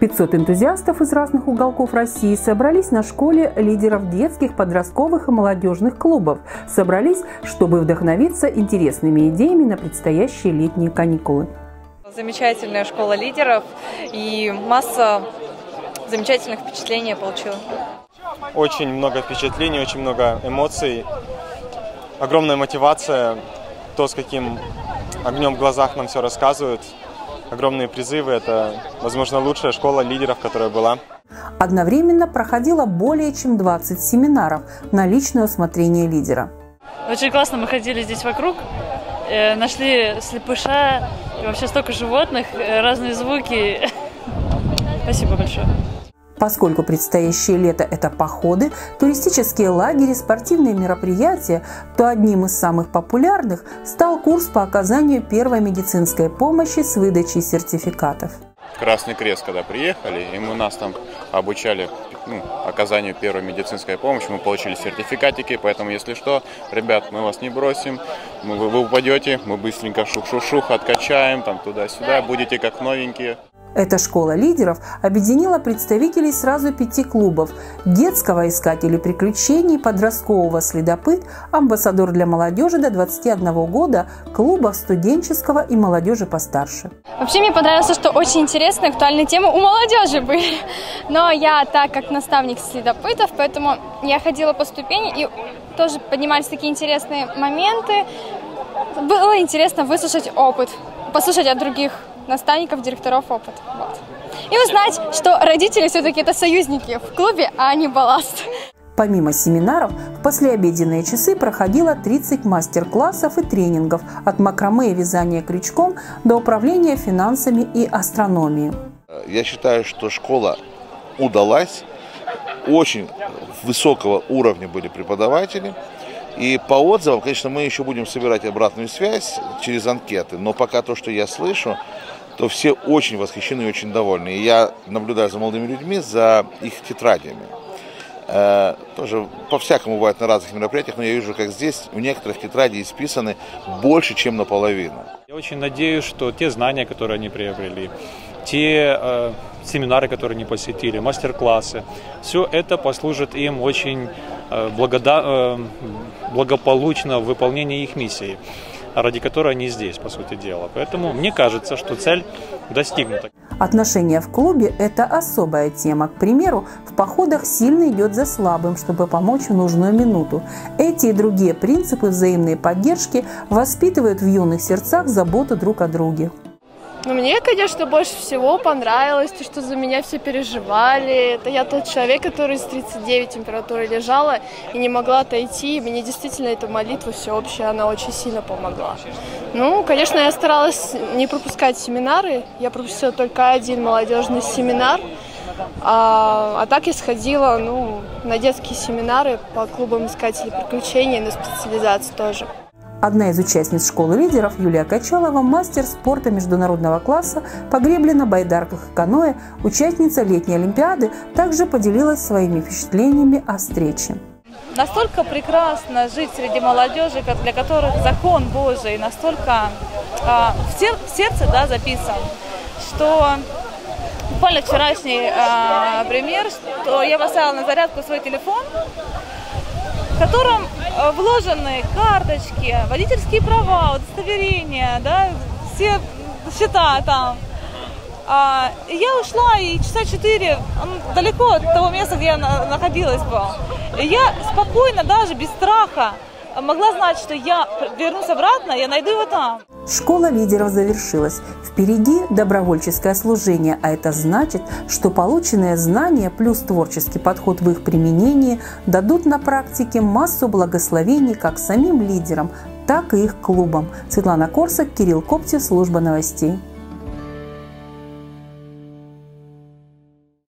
500 энтузиастов из разных уголков России собрались на школе лидеров детских, подростковых и молодежных клубов. Собрались, чтобы вдохновиться интересными идеями на предстоящие летние каникулы. Замечательная школа лидеров и масса замечательных впечатлений я получила. Очень много впечатлений, очень много эмоций, огромная мотивация, то, с каким огнем в глазах нам все рассказывают – огромные призывы. Это, возможно, лучшая школа лидеров, которая была. Одновременно проходило более чем 20 семинаров на личное усмотрение лидера. Очень классно мы ходили здесь вокруг, э, нашли слепыша, и вообще столько животных, э, разные звуки. Спасибо большое. Поскольку предстоящее лето – это походы, туристические лагеря, спортивные мероприятия, то одним из самых популярных стал курс по оказанию первой медицинской помощи с выдачей сертификатов. Красный Крест, когда приехали, и мы нас там обучали ну, оказанию первой медицинской помощи, мы получили сертификатики, поэтому, если что, ребят, мы вас не бросим, вы, вы упадете, мы быстренько шух-шух-шух откачаем, там туда-сюда, будете как новенькие. Эта школа лидеров объединила представителей сразу пяти клубов – детского искателя приключений, подросткового следопыт, амбассадор для молодежи до 21 года, клубов студенческого и молодежи постарше. Вообще мне понравилось, что очень интересные, актуальные темы у молодежи были. Но я так как наставник следопытов, поэтому я ходила по ступени и тоже поднимались такие интересные моменты. Было интересно выслушать опыт, послушать от других наставников, директоров опыт. Вот. И узнать, что родители все-таки это союзники в клубе, а не балласт. Помимо семинаров, в послеобеденные часы проходило 30 мастер-классов и тренингов от макраме и вязания крючком до управления финансами и астрономией. Я считаю, что школа удалась. Очень высокого уровня были преподаватели. И по отзывам, конечно, мы еще будем собирать обратную связь через анкеты, но пока то, что я слышу, то все очень восхищены и очень довольны. И я наблюдаю за молодыми людьми, за их тетрадями. Э, тоже по-всякому бывает на разных мероприятиях, но я вижу, как здесь у некоторых тетради исписаны больше, чем наполовину. Я очень надеюсь, что те знания, которые они приобрели, те э, семинары, которые они посетили, мастер-классы, все это послужит им очень э, благода... э, благополучно в выполнении их миссии ради которой они здесь, по сути дела. Поэтому мне кажется, что цель достигнута. Отношения в клубе – это особая тема. К примеру, в походах сильно идет за слабым, чтобы помочь в нужную минуту. Эти и другие принципы взаимной поддержки воспитывают в юных сердцах заботу друг о друге. Ну, мне, конечно, больше всего понравилось то, что за меня все переживали. Это я тот человек, который с 39 температурой лежала и не могла отойти. И мне действительно эта молитва всеобщая, она очень сильно помогла. Ну, конечно, я старалась не пропускать семинары. Я пропустила только один молодежный семинар. А, а так я сходила ну, на детские семинары по клубам искателей приключений, на специализацию тоже. Одна из участниц школы лидеров, Юлия Качалова, мастер спорта международного класса по гребле на байдарках и каноэ, участница летней Олимпиады, также поделилась своими впечатлениями о встрече. Настолько прекрасно жить среди молодежи, для которых закон Божий настолько э, в, сер в сердце да, записан, что буквально вчерашний э, пример, что я поставила на зарядку свой телефон, в котором э, вложены карточки, водительские права, удостоверения, да, все счета там. А, и я ушла, и часа четыре, далеко от того места, где я находилась был. И я спокойно, даже без страха, могла знать, что я вернусь обратно, я найду его там. Школа лидеров завершилась. Впереди добровольческое служение, а это значит, что полученные знания плюс творческий подход в их применении дадут на практике массу благословений как самим лидерам, так и их клубам. Светлана Корсак, Кирилл Коптев, служба новостей.